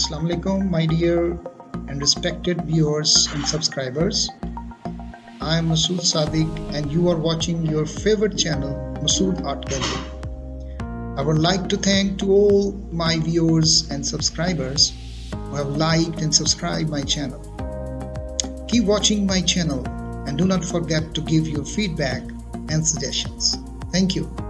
Assalamu alaikum, my dear and respected viewers and subscribers. I am Masood Sadiq, and you are watching your favorite channel, Masood Art Gallery. I would like to thank to all my viewers and subscribers who have liked and subscribed my channel. Keep watching my channel and do not forget to give your feedback and suggestions. Thank you.